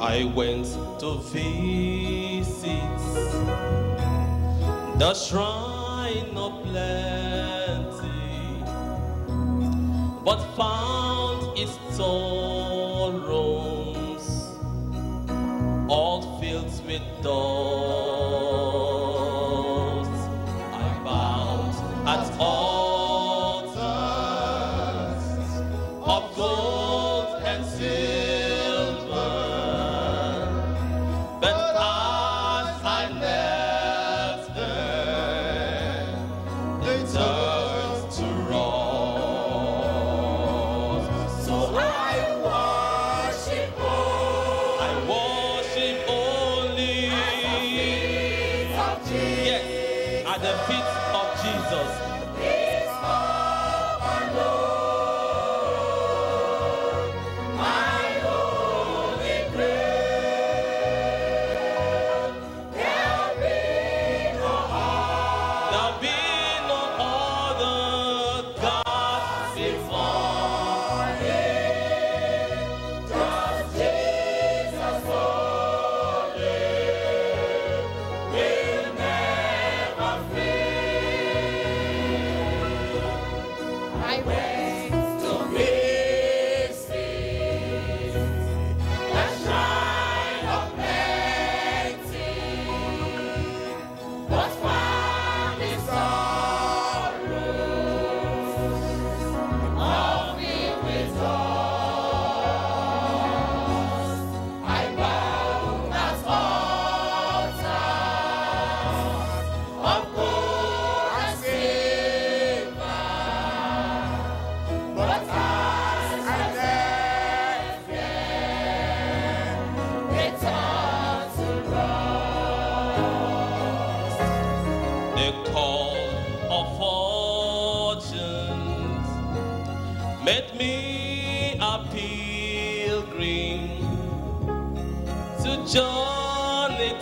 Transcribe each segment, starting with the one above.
I went to visit the shrine of plenty, but found its sorrows all filled with dust. to jolly.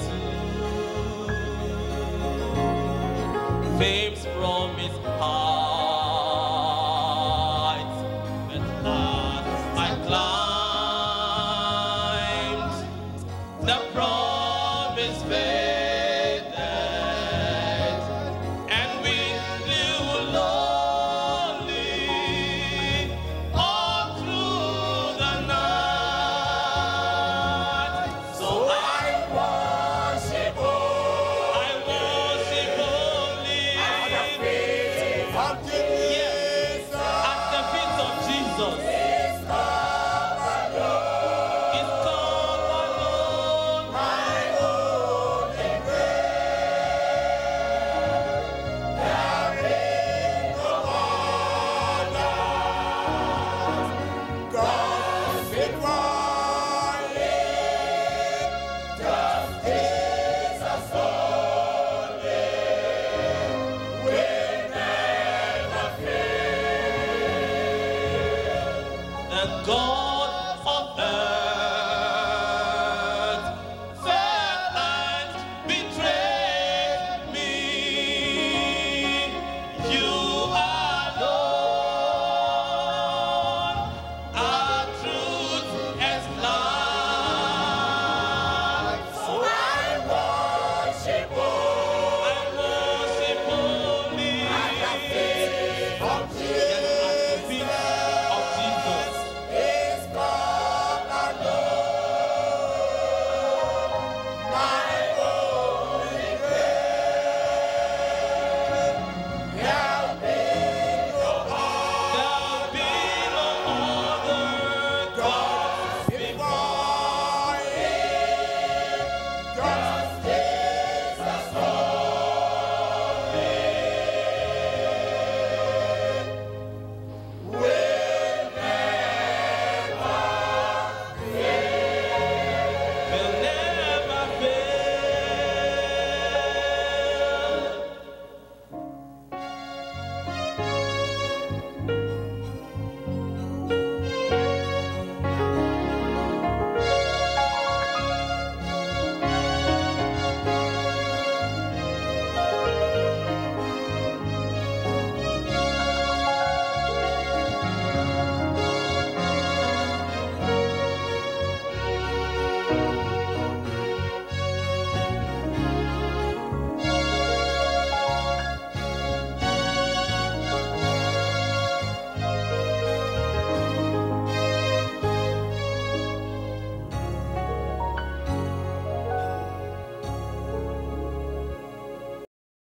Fame's from heights. a God.